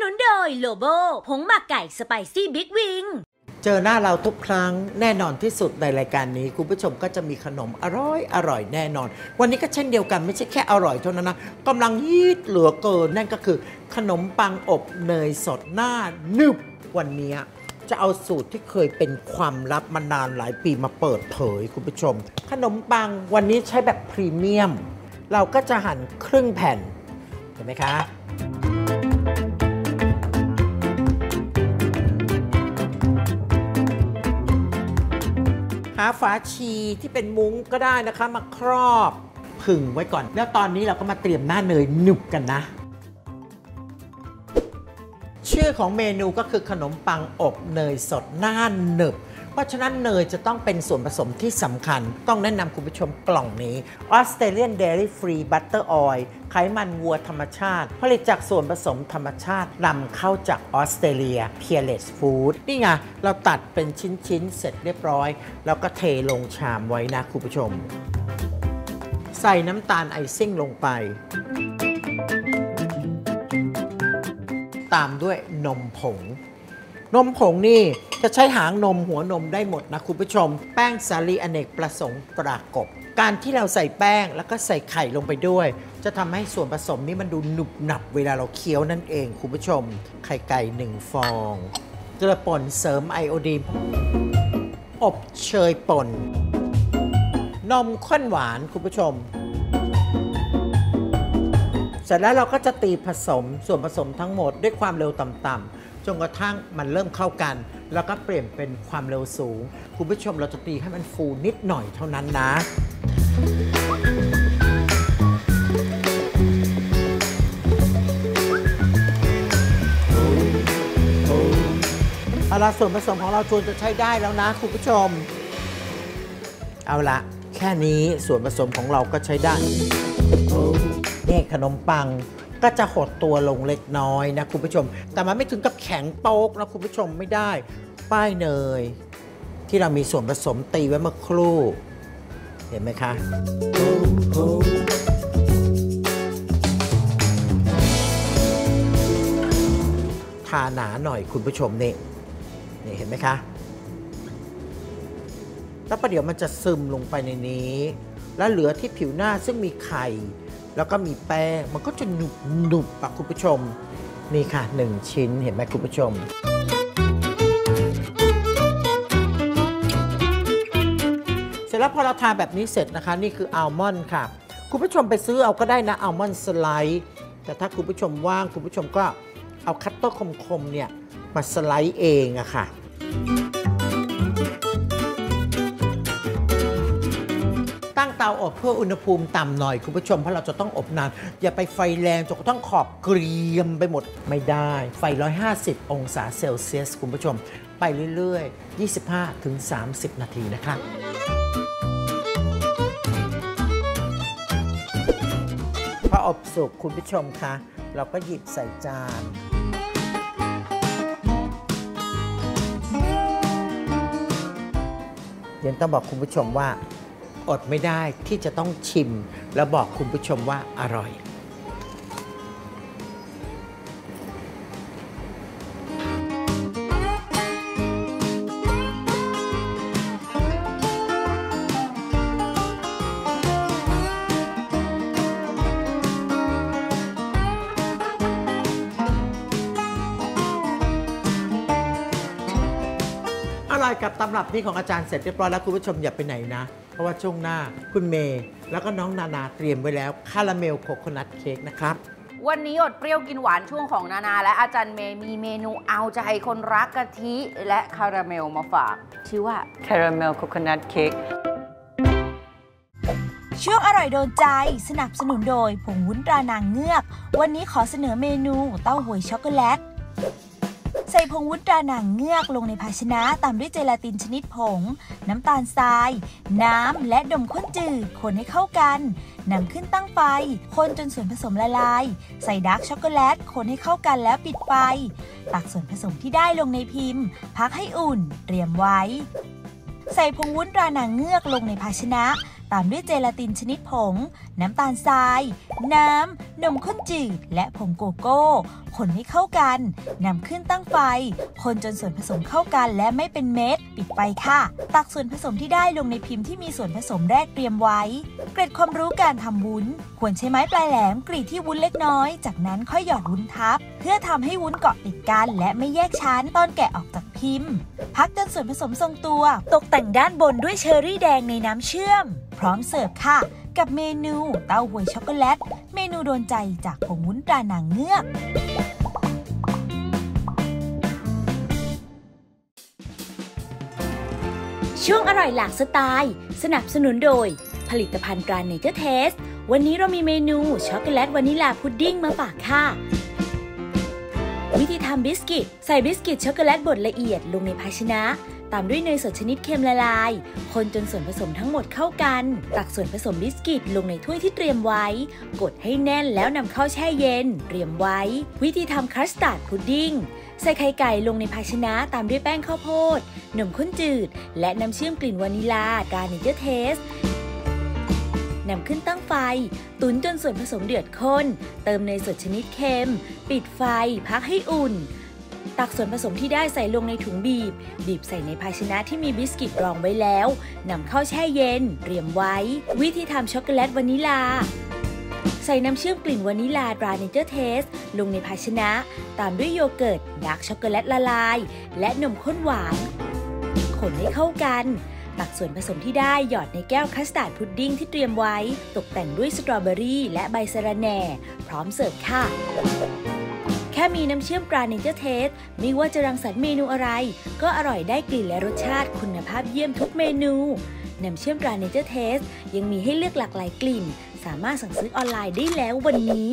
นุนโดยโลโบผงหมักไก่สไปซี่บิ๊กวิง เจอหน้าเราทุกครั้งแน่นอนที่สุดในรายการนี้ คุณผู้ชมก็จะมีขนมอร่อยอร่อยแน่นอน วันนี้ก็เช่นเดียวกันไม่ใช่แค่อร่อยเท่านั้นนะกำลังฮีตเหลือเกินนั่นก็คือ ขนมปังอบเนยสดหน้านึบวันนี้จะเอาสูตรที่เคยเป็นความลับมานานหลายปีมาเปิดเผยคุณผู้ชม ขนมปังวันนี้ใช้แบบพรีเมียม เราก็จะหั่นครึ่งแผ่นเห็นไหมคะาฝาชีที่เป็นมุ้งก็ได้นะคะ มาครอบผึ่งไว้ก่อน แล้วตอนนี้เราก็มาเตรียมหน้าเนยหนุบกันนะ ชื่อของเมนูก็คือขนมปังอบเนยสดหน้าหนึบ เพราะฉะนั้นเนยจะต้องเป็นส่วนผสมที่สำคัญ ต้องแนะนำคุณผู้ชมกล่องนี้ Australian Dairy Free Butter Oil ไขมันวัวธรรมชาติ ผลิตจากส่วนผสมธรรมชาตินำเข้าจากออสเตรเลีย Peerless Food นี่ไง เราตัดเป็นชิ้น ๆ เสร็จเรียบร้อย แล้วก็เทลงชามไว้นะคุณผู้ชม ใส่น้ำตาลไอซิ่งลงไปตามด้วยนมผง นมผงนี่ จะใช้หางนมหัวนมได้หมดนะคุณผู้ชม แป้งสาลีอเนกประสงค์ประกบ การที่เราใส่แป้งแล้วก็ใส่ไข่ลงไปด้วย จะทำให้ส่วนผสมนี้มันดูหนุบหนับเวลาเราเคี้ยวนั่นเองคุณผู้ชม ไข่ไก่หนึ่งฟองเกลือป่นเสริมไอโอดีนอบเชยป่น นมข้นหวานคุณผู้ชมเสร็จแล้วเราก็จะตีผสมส่วนผสมทั้งหมดด้วยความเร็วต่ำๆ นกระทั่งมันเริ่มเข้ากัน แล้วก็เปลี่ยนเป็นความเร็วสูง คุณผู้ชมเราจะตีให้มันฟูนิดหน่อยเท่านั้นนะเอาละส่วนผสมของเราจวนจะใช้ได้แล้วนะคุณผู้ชม เอาละแค่นี้ส่วนผสมของเราก็ใช้ได้นี่ขนมปัง ก็จะหดตัวลงเล็กน้อยนะคุณผู้ชม แต่มันไม่ถึงกับแข็งโป๊กนะคุณผู้ชมไม่ได้ ป้ายเนย ที่เรามีส่วนผสมตีไว้เมื่อครู่ เห็นไหมคะ ทาหนาหน่อยคุณผู้ชมนี่นี่เห็นไหมคะ แล้วประเดี๋ยวมันจะซึมลงไปในนี้ แล้วเหลือที่ผิวหน้าซึ่งมีไข่ แล้วก็มีแป้ง มันก็จะหนุบหนุบปะคุณผู้ชม นี่ค่ะหนึ่งชิ้นเห็นไหมคุณผู้ชม เสร็จแล้วพอเราทาแบบนี้เสร็จนะคะ นี่คืออัลมอนด์ค่ะ คุณผู้ชมไปซื้อเอาก็ได้นะอัลมอนด์สไลด์แต่ถ้าคุณผู้ชมว่างคุณผู้ชมก็เอาคัตเตอร์คมๆเนี่ยมาสไลด์เองอะค่ะ เตาอบเพื่ออุณหภูมิต่ำหน่อยคุณผู้ชมเพราะเราจะต้องอบนาน อย่าไปไฟแรงจนกระทั่งขอบเกรียมไปหมดไม่ได้ ไฟ 150 องศาเซลเซียสคุณผู้ชม ไปเรื่อยๆ 25-30 นาทีนะคะพออบสุกคุณผู้ชมคะเราก็หยิบใส่จานยังต้องบอกคุณผู้ชมว่า อดไม่ได้ที่จะต้องชิม แล้วบอกคุณผู้ชมว่าอร่อยอร่อย กับตำรับนี้ของอาจารย์เสร็จเรียบร้อยแล้วคุณผู้ชมอย่าไปไหนนะ เพราะว่าช่วงหน้าคุณเมย์แล้วก็น้องนานาเตรียมไว้แล้ว caramel coconut cake นะครับวันนี้อดเปรี้ยวกินหวานช่วงของนานา และอาจารย์เมย์มีเมนูเอาใจคนรักกะทิและคาราเมลมาฝากชื่อว่า caramel coconut cake ช่วงอร่อยโดนใจสนับสนุนโดยผงวุ้นตรานางเงือก วันนี้ขอเสนอเมนูเต้าหวยช็อกโกแลต ใส่ผงวุ้นตราหนางเงือกลงในภาชนะตามด้วยเจลาตินชนิดผง น้ำตาลทราย น้ำและนมข้นจืดคนให้เข้ากันนำขึ้นตั้งไฟ คนจนส่วนผสมละลาย ใส่ดาร์กช็อกโกแลต คนให้เข้ากันแล้วปิดไฟ ตักส่วนผสมที่ได้ลงในพิมพ์ พักให้อุ่น เตรียมไว้ ใส่ผงวุ้นตราหนางเงือกลงในภาชนะ ตามด้วยเจลาตินชนิดผง น้ำตาลทราย น้ำ นมข้นจืด และผงโกโก้ คนให้เข้ากันนำขึ้นตั้งไฟ คนจนส่วนผสมเข้ากันและไม่เป็นเม็ด ปิดไฟค่ะ ตักส่วนผสมที่ได้ลงในพิมพ์ที่มีส่วนผสมแรกเตรียมไว้ เกร็ดความรู้การทำวุ้น ควรใช้ไม้ปลายแหลมกรีดที่วุ้นเล็กน้อย จากนั้นค่อยหยอดวุ้นทับ เพื่อทำให้วุ้นเกาะติดกัน และไม่แยกชั้นตอนแกะออกจากพิมพ์ พักจนส่วนผสมทรงตัว ตกแต่งด้านบนด้วยเชอร์รี่แดงในน้ำเชื่อม พร้อมเสิร์ฟค่ะ กับเมนูเต้าหวยช็อกโกแลต เมนูโดนใจจากผงวุ้นตรานางเงือกช่วงอร่อยหลากสไตล์ สนับสนุนโดย ผลิตภัณฑ์ตราเนเจอร์เทส วันนี้เรามีเมนูช็อกโกแลตวานิลาพุดดิ้งมาฝากค่ะ วิธีทำบิสกิต ใส่บิสกิตช็อกโกแลตบดละเอียดลงในภาชนะ ตามด้วยเนยสดชนิดเค็มละลาย คนจนส่วนผสมทั้งหมดเข้ากัน ตักส่วนผสมบิสกิตลงในถ้วยที่เตรียมไว้ กดให้แน่นแล้วนำเข้าแช่เย็น เตรียมไว้ วิธีทำคัสตาร์ดพุดดิ้ง ใส่ไข่ไก่ลงในภาชนะตามด้วยแป้งข้าวโพด นมข้นจืด และน้ำเชื่อมกลิ่นวานิลาตราเนเจอร์เทสนำขึ้นตั้งไฟ ตุ๋นจนส่วนผสมเดือดข้น เติมเนยสดชนิดเค็ม ปิดไฟ พักให้อุ่น ตักส่วนผสมที่ได้ใส่ลงในถุงบีบ บีบใส่ในภาชนะที่มีบิสกิตรองไว้แล้วนำเข้าแช่เย็นเตรียมไว้ วิธีทำช็อกโกแลตวานิลา ใส่น้ำเชื่อมกลิ่นวานิลาตราเนเจอร์เทส ลงในภาชนะ ตามด้วยโยเกิร์ตดาร์กช็อกโกแลตละลาย และนมข้นหวาน คนให้เข้ากัน ตักส่วนผสมที่ได้หยอดในแก้วคัสตาร์ดพุดดิ้งที่เตรียมไว้ ตกแต่งด้วยสตรอเบอรี่และใบสะระแหน่ พร้อมเสิร์ฟค่ะ แค่มีน้ำเชื่อมตราเนเจอร์เทสไม่ว่าจะรังสรรค์เมนูอะไร ก็อร่อยได้กลิ่นและรสชาติคุณภาพเยี่ยมทุกเมนู น้ำเชื่อมตราเนเจอร์เทสยังมีให้เลือกหลากหลายกลิ่น สามารถสั่งซื้อออนไลน์ได้แล้ววันนี้